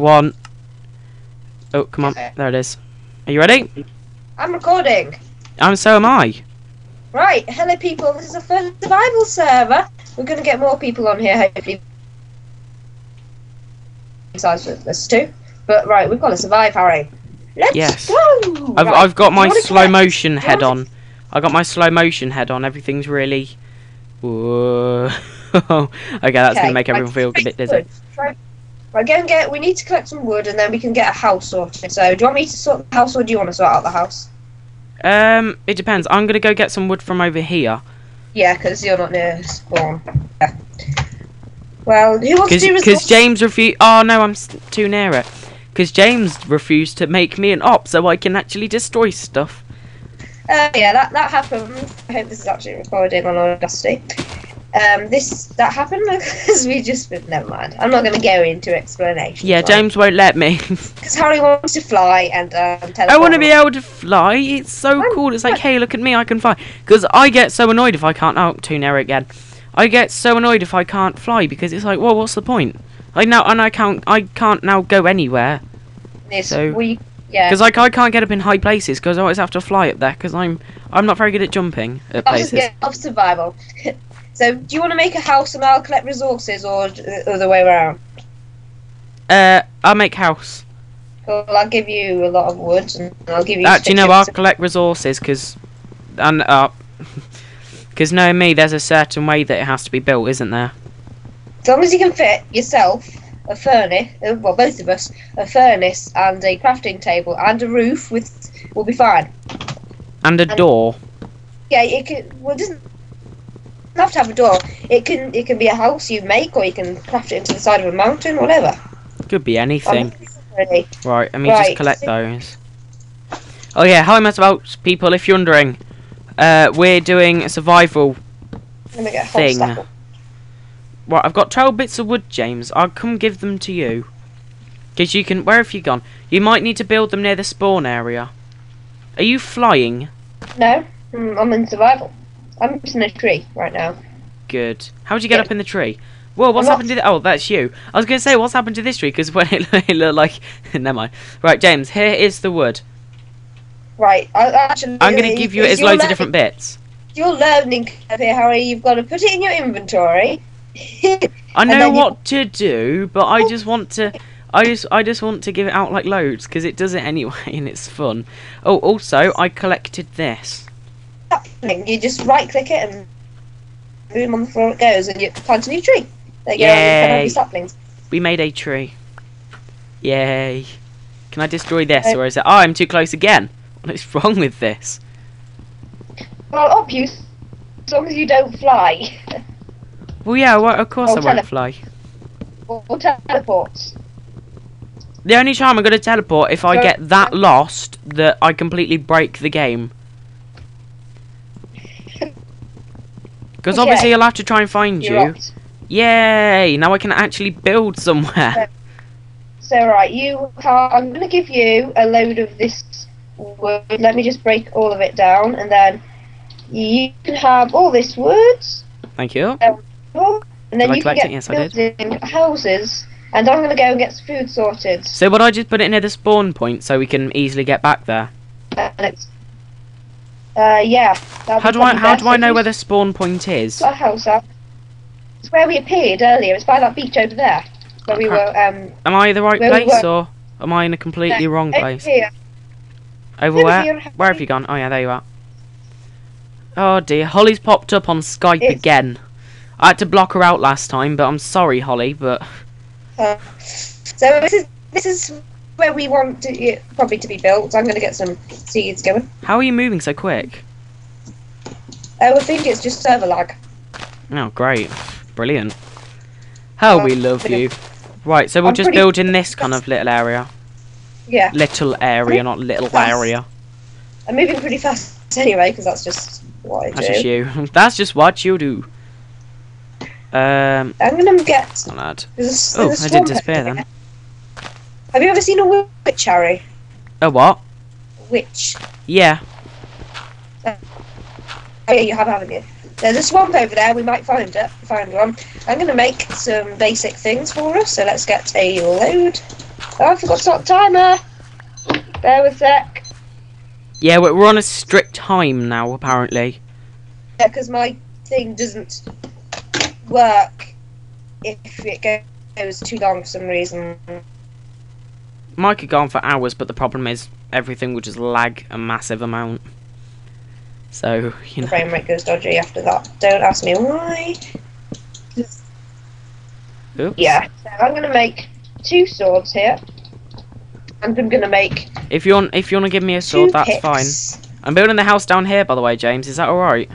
one. Oh, come on. Okay. There it is. Are you ready? I'm recording. I'm so am I. Right, hello people. This is a first survival server. We're going to get more people on here, hopefully. Besides us two. But right, we've got to survive, Harry. Let's Yes. go. I've, Right, I've got my slow motion head on. I got my slow motion head on. Everything's really. Whoa. okay, that's Okay, gonna make right, everyone feel a bit dizzy. Try- Right, go and get. We need to collect some wood, and then we can get a house sorted. So, do you want me to sort the house, or do you want to sort out the house? Um, it depends. I'm gonna go get some wood from over here. Yeah, because you're not near spawn. Yeah. Well, who wants to do Because James refused. Oh no, I'm too near it. Because James refused to make me an op so I can actually destroy stuff. Uh, yeah, that that happened. I hope this is actually recording on Audacity. Um, this that happened because we just never mind. I'm not going to go into explanation. Yeah, James won't let me. Because Harry wants to fly and um, I want to be able to fly. It's so I'm- cool. It's like, hey, look at me, I can fly. Because I get so annoyed if I can't. Oh, too near again. I get so annoyed if I can't fly because it's like, well, what's the point? I now and I can't. I can't now go anywhere This, so- we, yeah. because like I can't get up in high places because I always have to fly up there because I'm I'm not very good at jumping at I'll just places. get off survival. so, do you want to make a house and I'll collect resources, or the other way around? Uh, I'll make house. Well, I'll give you a lot of wood, and I'll give you. Actually, no, I'll collect resources because and uh, because knowing me, there's a certain way that it has to be built, isn't there? As long as you can fit yourself a furnace, uh, well, both of us, a furnace and a crafting table and a roof with, we'll be fine. And a And- door. Yeah, it can. Well, it doesn't have to have a door. It can. It can be a house you make, or you can craft it into the side of a mountain, whatever. Could be anything. Really. Right, let me just collect those. Oh yeah, hi about people, if you're wondering. Uh, we're doing a survival. Let me get a Thing. Right, I've got 12 bits of wood, James. I'll come give them to you. Because you can... Where have you gone? You might need to build them near the spawn area. Are you flying? No, I'm in survival. I'm just in a tree right now. Good. How'd you get Yeah. up in the tree? Whoa, what's happened to... The- oh, that's you. I was going to say, what's happened to this tree? Because when it, it looked like... Never mind. Right, James, here is the wood. Right, I actually. I'm going to give you it it's as loads of different bits. Your learning curve here, Harry. You've got to put it in your inventory. I know then you- what to do, but I just want to. I just, I just want to give it out like loads because it does it anyway and it's fun. Oh, also, I collected this. Sapling. You just right click it and boom on the floor it goes, and you plant a new tree. There you go. You can have Yay. your saplings. We made a tree. Yay! Can I destroy this, Uh, or is it? Oh, I'm too close again. What is wrong with this? Well, up you, as long as you don't fly Well, yeah, well, of course Oh, I won't fly. or, or teleports. The only time I'm gonna teleport if I get that lost that I completely break the game. Because Okay. obviously I'll have to try and find You're you. right. Yay! Now I can actually build somewhere. So right, you. I'm going to give you a load of this wood. Let me just break all of it down, and then you can have all this wood. Thank you. Um, and then you can get? Yes, building houses. And I'm going to go and get some food sorted. So would I just put it near the spawn point so we can easily get back there? It's, uh, yeah. How do I how do I know where the spawn point is? a house out. It's where we appeared earlier. It's by that beach over there. Where we were. Um, Am I in the right Where we place or am I in a completely wrong over place? here. Over over where? Where have you gone? Oh yeah, there you are. Oh dear, Holly's popped up on Skype It's- again. I had to block her out last time, but I'm sorry, Holly, but Uh, so this is this is where we want to, it probably to be built. I'm going to get some seeds going. how are you moving so quick? Oh, I think it's just server lag. Oh great. Brilliant. How Uh, we love you. Right, so we'll I'm just build in this kind of little area. Yeah, Little area, not little Fast. area. I'm moving pretty fast anyway because that's just what I That's do. just you. That's just what you do. Um, I'm going to get. oh, lad. There's a, Oh, there's a I did over then. Have you ever seen a witch, Harry? A what? A Witch. Yeah. Oh yeah, you have, haven't you? There's a swamp over there. We might find it. Find one. I'm going to make some basic things for us. So let's get a load Oh, I forgot to start the timer. Bear with sec. Yeah, we're we're on a strict time now, apparently. Yeah, because my thing doesn't work if it goes too long for some reason. Mine could go on for hours, but the problem is everything will just lag a massive amount. So, you The know. frame rate goes dodgy after that. Don't ask me why. Oops. Yeah, so I'm gonna make two swords here. And I'm gonna make If you want, if you want to give me a sword, that's picks. fine. I'm building the house down here, by the way, James. Is that all right?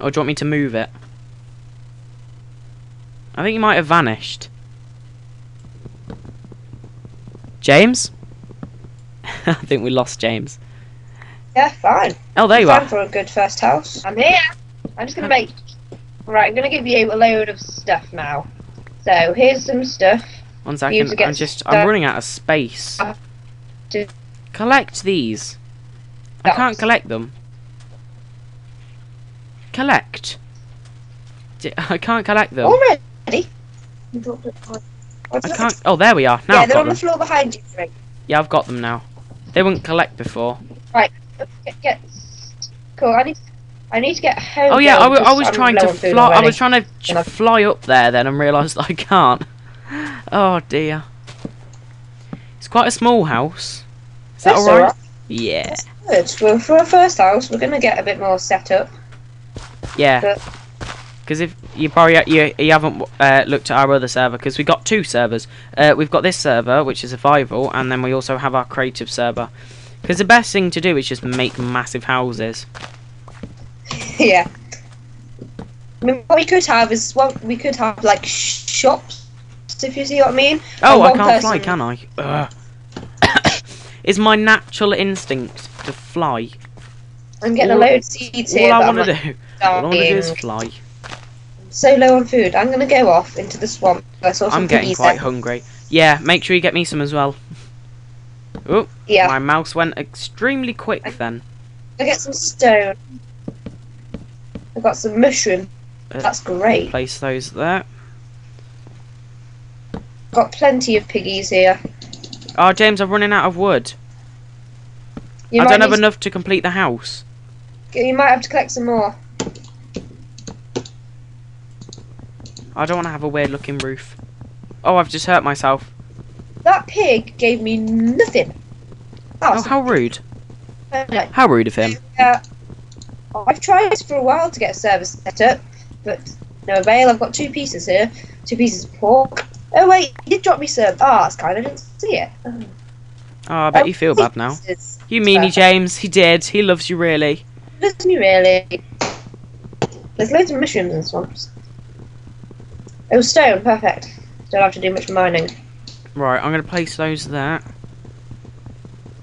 Or do you want me to move it? I think you might have vanished. James? I think we lost James. Yeah, fine. Oh, there you Time are. for a good first house. I'm here. I'm just gonna make. Right, I'm gonna give you a load of stuff now. So here's some stuff. One Need second. to get I'm just. stuff. I'm running out of space. Uh, to- Collect these. I can't collect them. Collect. I can't collect them. Already. I can't. Oh, there we are. Now yeah, I've they're on the floor behind you. Frank. Yeah, I've got them now. They wouldn't collect before. Get, get. Cool. I need. I need to get home. Oh yeah, I, though, w- I because was I'm trying to fly. I was trying to ch- fly up there then and realised I can't. Oh dear. It's quite a small house. Is that That's alright? alright. Yeah. Good. Well, for our first house, we're gonna get a bit more set up. Yeah. But- Because if you probably you, you haven't uh, looked at our other server, because we got two servers. Uh, we've got this server, which is survival, and then we also have our creative server. Because the best thing to do is just make massive houses. yeah. I mean, what we could have is what we could have like sh- shops, if you see what I mean. Oh, I can't fly, can I? It's my natural instinct to fly. I'm getting All- a load of seeds All here. I that I'm, want to do, all I want to do is fly. So low on food. I'm gonna go off into the swamp. I saw some I'm getting quite there. hungry. Yeah, make sure you get me some as well. Oh, Yeah. my mouse went extremely quick then. I get some stone. I got some mushroom. Uh, That's great. Place those there. Got plenty of piggies here. Oh, James, I'm running out of wood. You I don't have enough to complete the house. You might have to collect some more. I don't want to have a weird looking roof. Oh, I've just hurt myself. That pig gave me nothing. Oh, how rude. okay. How rude of him. Uh, I've tried for a while to get a service set up, but no avail. I've got two pieces here, two pieces of pork. Oh wait, he did drop me some. Ah, that's kind. I didn't see it. Oh, Oh, I bet you feel bad now. You meanie. James, he did. He loves you really. Loves me really? There's loads of mushrooms and swamps. Oh, stone, perfect. Don't have to do much mining. Right, I'm going to place those there.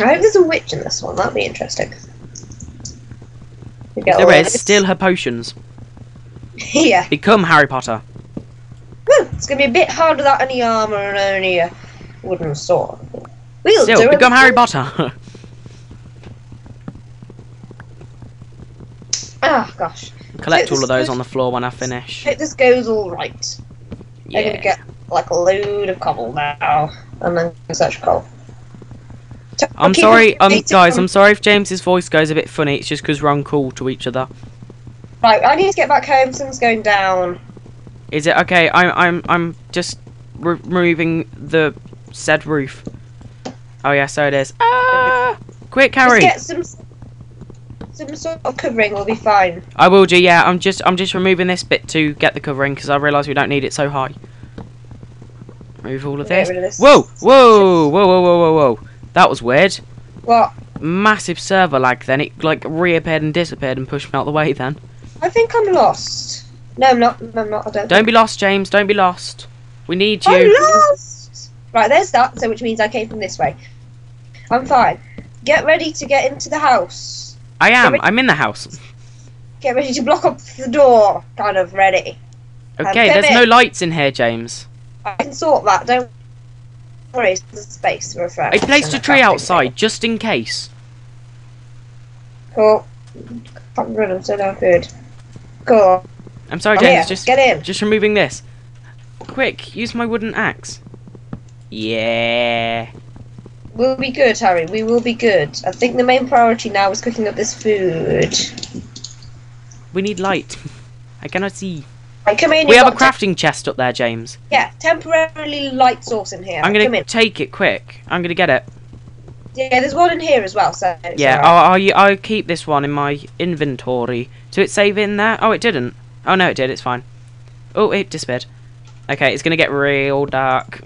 I hope there's a witch in this one. That'd be interesting. There is. get all There of is. this. Still her potions. yeah. Become Harry Potter. Woo, It's gonna be a bit hard without any armor and only a wooden sword. We'll Still, do it. become Harry Potter. Ah, gosh. Collect all of those goes- on the floor when I finish. Hope this goes all right. I'm gonna get like a load of cobble now, and then search coal. So, I'm sorry, um, guys. I'm sorry if James's voice goes a bit funny. It's just because we're on call to each other. Right, I need to get back home. Sun's going down. Is it okay? I'm I'm I'm just re- removing the said roof. Oh yeah, so it is. Ah! Quick, Harry! Just get some some sort of covering. Will be fine. I will do. Yeah, I'm just I'm just removing this bit to get the covering because I realise we don't need it so high. Remove all of this. of this. Whoa, whoa, whoa, whoa, whoa, whoa, whoa! That was weird. What? Massive server lag. Then it like reappeared and disappeared and pushed me out the way. Then I think I'm lost. No, I'm not. No, I'm not. I don't. don't be lost, James. Don't be lost. We need I'm you. lost. Right, there's that. So which means I came from this way. I'm fine. Get ready to get into the house. I am. I'm in the house. Get ready to block up the door. Kind of ready. Um, okay, come there's no lights in here, James. I can sort that. Don't worry. There's space for a friend. I placed a tree outside just in case. Cool. I'm running so down food. Cool. I'm sorry, I'm James. here. Just Get in. just removing this. Quick, use my wooden axe. Yeah. We'll be good, Harry. We will be good. I think the main priority now is cooking up this food. We need light. I cannot see. Right, come in. We you've a crafting chest up there, James. yeah, temporarily light source in here. I'm gonna take it quick. I'm gonna get it. Yeah, there's one in here as well. So Yeah, alright. I'll, I'll, I'll keep this one in my inventory. Did it save in there? Oh, it didn't. Oh, no, it did. It's fine. Oh, it disappeared. Okay, it's going to get real dark.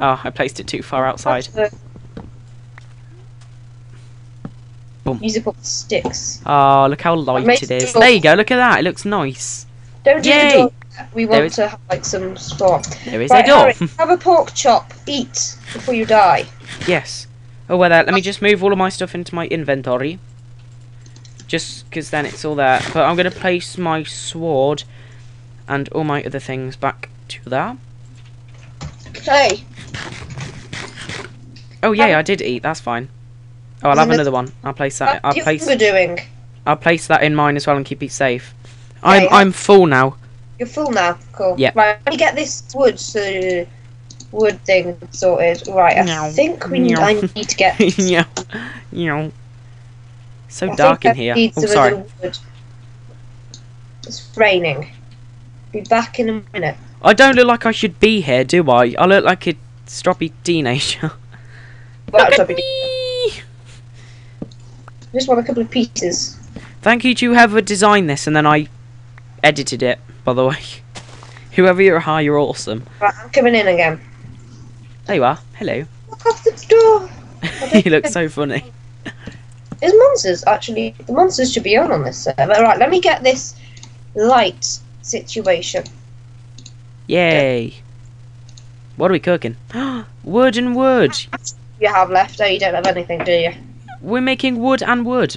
oh, I placed it too far outside the- Boom. For sticks. Oh, look how light it is. the There you go. Look at that. It looks nice. Don't do Yay! the door. We want is- to have like some spawn. There is Right, a door. Harry, have a pork chop. Eat before you die. yes. Oh, well, there. Let me just move all of my stuff into my inventory. Just because then it's all there. But I'm going to place my sword and all my other things back to there. Hey, Oh yeah, I did eat. That's fine. Oh, I'll have another one. I'll place that. I'll how's place. you doing? I'll place that in mine as well and keep it safe. I'm Okay, I'm full now. You're full now. Cool. Yeah. Right, let me get this wood uh, wood thing sorted. Right, I think we Meow. I need to get. yeah, yeah. So I dark in I here. need Oh, sorry. wood. It's raining. Be back in a minute. I don't look like I should be here, do I? I look like a stroppy teenager. Well, look at me! Just want a couple of pieces. Thank you to whoever designed this, and then I edited it. By the way, whoever you are, you're awesome. Right, I'm coming in again. There you are. Hello. Look off the door. you look so funny. Is monsters actually? The monsters should be on on this server. Right, let me get this light situation. Yay. What are we cooking? wood and wood. You have left. Oh, you don't have anything, do you? We're making wood and wood.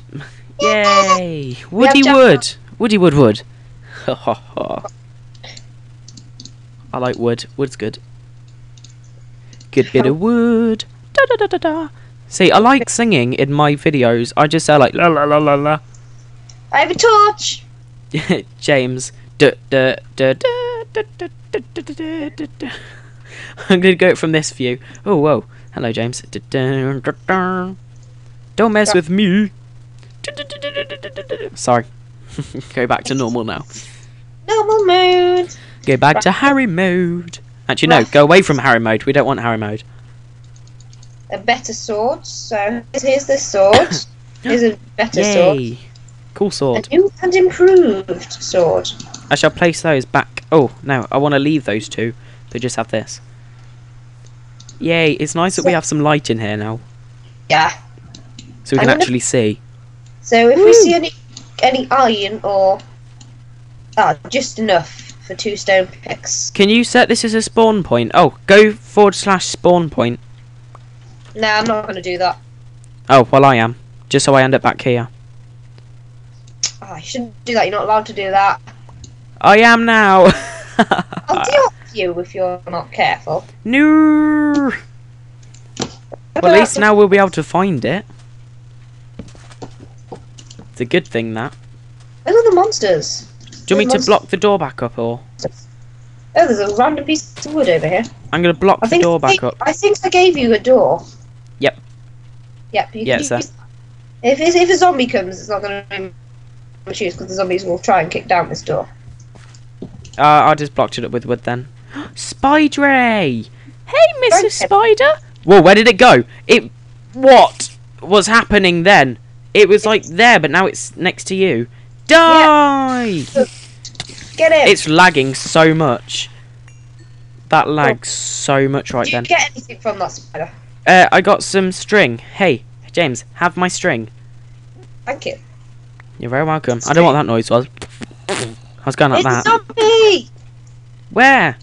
Yay! Woody wood. Woody wood wood. I like wood. Wood's good. Good bit of wood. Da da da da da. See, I like singing in my videos. I just say like la la la la la. I have a torch. James. Duh, duh, duh, I'm gonna go from this view. Oh whoa. Hello James. Don't mess with me. Sorry. Go back to normal now. Normal mode. Go back to Harry mode. Actually, no, go away from Harry mode. We don't want Harry mode. A better sword. So here's the sword. Here's a better Yay. sword. Cool sword. A new and improved sword. I shall place those back. Oh, no, I want to leave those two, They just have this. Yay, it's nice that we have some light in here now. Yeah. So we can gonna- actually see. So if we see any any iron or ah, just enough for two stone picks. Can you set this as a spawn point? Oh, go forward slash spawn point. Nah, I'm not gonna do that. Oh, well I am. Just so I end up back here. Oh, you shouldn't do that. You're not allowed to do that. I am now. I'll deal with you if you're not careful. no. Well, at least now we'll be able to find it. A good thing that. Where are the monsters? Do you want me to block the door back up or? Oh, there's a random piece of wood over here. I'm gonna block I the door back up. I think I gave you a door. Yep. Yep. You Yeah, it's If if a zombie comes, it's not gonna be much use because the zombies will try and kick down this door. Uh, I just blocked it up with wood then. Spideray! Hey, Mrs. Spider! Whoa, where did it go? It. What was happening then? It was like there, but now it's next to you. Die! Get it. It's lagging so much. That lags so much right Did you then. get anything from that spider? Uh, I got some string. Hey, James, have my string. Thank you. You're very welcome. I don't know what that noise was. I was going like it's that. zombie! Where?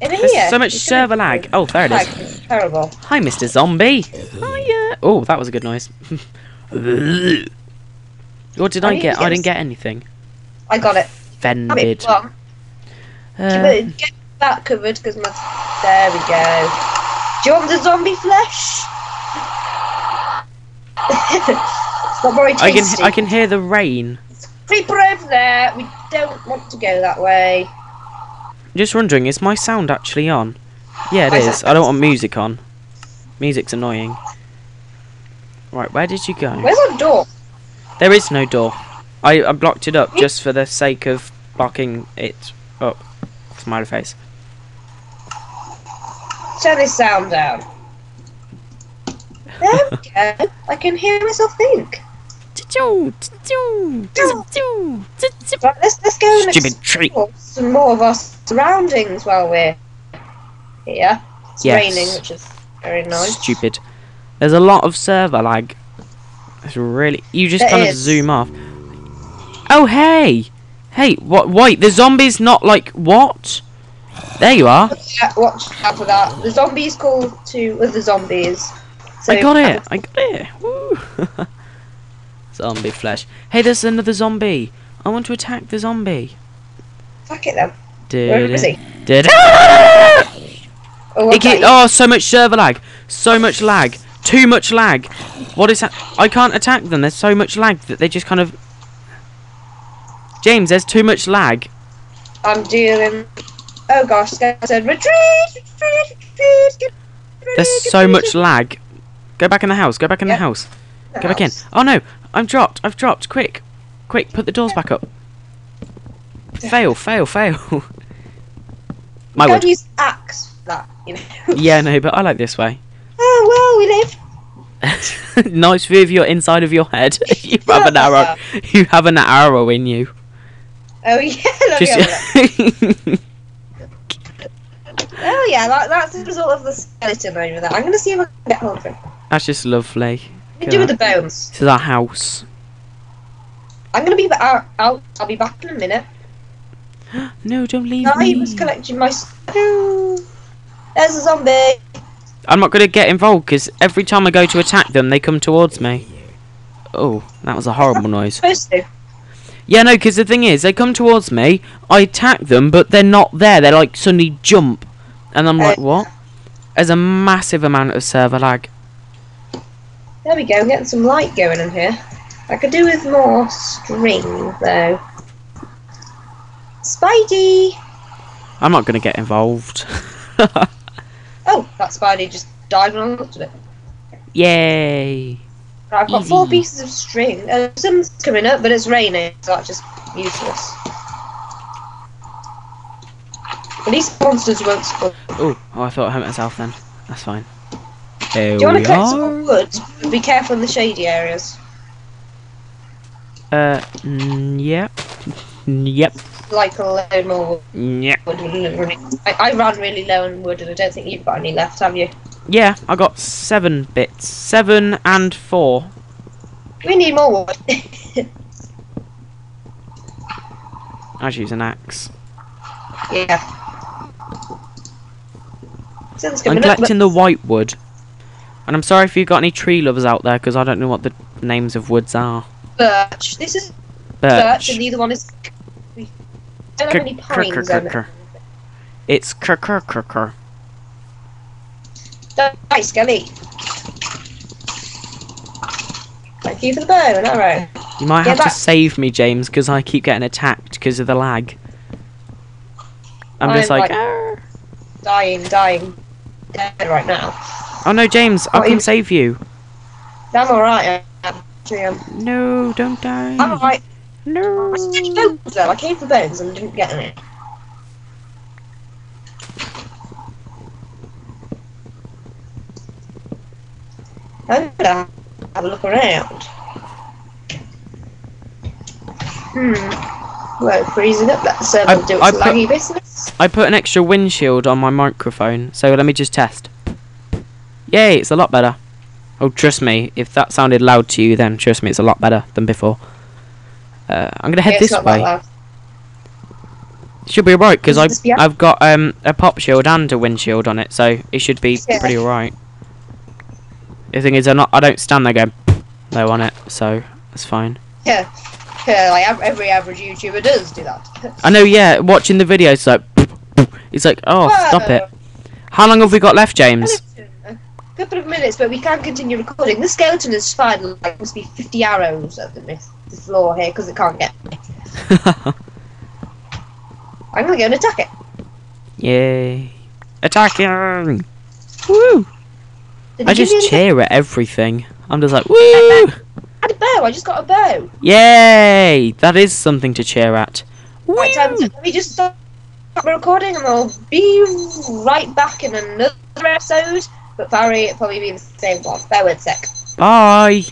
In There's here. so much It's server lag. Oh, there it is. Terrible. Hi, Mr. Zombie. Hiya. Oh, that was a good noise. what did I Oh, get? I didn't get anything. I got it. Have it. Vended. Come. Uh, Get that covered because my. There we go. Do you want the zombie flesh? it's not very I can I can hear the rain. Creeper over there. We don't want to go that way. just wondering, is my sound actually on? Yeah, it My is. I don't want music on. Music's annoying. Right, where did you go? Where's our door? There is no door. I, I blocked it up just for the sake of blocking it up. Smiley face. Turn this sound down. There we go. I can hear myself think. Right, let's let's go and Stupid explore some more of our surroundings while we're here. It's Yes. raining, which is very nice. Stupid. There's a lot of server lag. It's really. You just kind of zoom off. Oh hey, hey! What? Wait, the zombies not like what? There you are. Watch out for that. The zombies call to other zombies. So I got it. I got it. Woo. zombie flesh. Hey, there's another zombie. I want to attack the zombie. Fuck it then. Did Where is he? Did Oh, It oh, so much server lag. So much lag. Too much lag. What is that? I can't attack them. There's so much lag that they just kind of. James, there's too much lag. I'm dealing. Oh gosh, I said retreat, retreat, retreat. There's so much lag. Go back in the house. Go back in Yep. the house. ready. Go back in. Oh no, I'm dropped. I've dropped. Quick, quick, put the doors back up. Fail, fail, fail. My Don't use axe for that, you know. Yeah, no, but I like this way. We live. nice view of your inside of your head. you have an arrow. You have an arrow in you. Oh yeah, let me have a look. Just. Oh yeah, that, that's the result of the skeleton over there. I'm gonna see if I can get hold of him. That's just lovely. What do with the bones? Is our house. I'm gonna be out. I'll, I'll be back in a minute. No, don't leave I me. was collecting my. There's a zombie. I'm not going to get involved because every time I go to attack them, they come towards me. Oh, that was a horrible noise. Yeah, no, because the thing is, they come towards me, I attack them, but they're not there. They're like suddenly jump. And I'm like, Uh, what? There's a massive amount of server lag. There we go. I'm getting some light going in here. I could do with more string though. Spidey. I'm not going to get involved. Oh, that spider just died when I looked at it. Yay. Right, I've got four pieces of string. Uh, sun's coming up, but it's raining, so that's just useless. At least monsters won't spawn. Oh, oh, I thought I hurt myself then. That's fine. There Do you want to collect some are. more wood? Be careful in the shady areas. Uh, mm, yep. Yep. Like a more Yep. wood. I, I ran really low on wood, and I don't think you've got any left, have you? Yeah, I got seven bits. Seven and four. We need more wood. I should use an axe. yeah. I'm collecting the white wood. And I'm sorry if you've got any tree lovers out there, because I don't know what the names of woods are. but birch. This is birch, Birch. and neither one is. We don't have any pines. on it. It's cr cr cr cr. Die, Skelly. Thank you for the bow and arrow. You might Get have to save me, James, because I keep getting attacked because of the lag. I'm just like, like- Dying, dying, dead right now. oh no, James, I can save you. I'm alright. Um, No, don't die. I'm alright. No. I said bones though. I came for bones and didn't get any. I'm gonna have a look around. Hmm. Well, freezing up. Let the server I- do its I put- laggy business. I put an extra windshield on my microphone, so let me just test. Yay, it's a lot better. Oh, trust me, if that sounded loud to you, then trust me, it's a lot better than before. Uh, I'm gonna head Yeah, this way. Should be alright because I've I've got um a pop shield and a windshield on it, so it should be Yeah. pretty alright. The thing is, I'm not I don't stand there going low on it, so that's fine. Yeah. Yeah, like ev- every average YouTuber does do that. I know, yeah. Watching the video, it's like it's like oh stop it. How long have we got left, James? A couple of minutes, but we can continue recording. The skeleton is fine. Like, must be 50 arrows at the, myth- the floor here because it can't get me. I'm gonna go and attack it. Yay. Attacking! Woo! Did I just cheer at everything. I'm just like, woo! I had a bow. I just got a bow. Yay! That is something to cheer at. Right, time to, let me just stop recording and I'll be right back in another episode. But Barry, it'll probably be the same one. Bear with sec. Bye!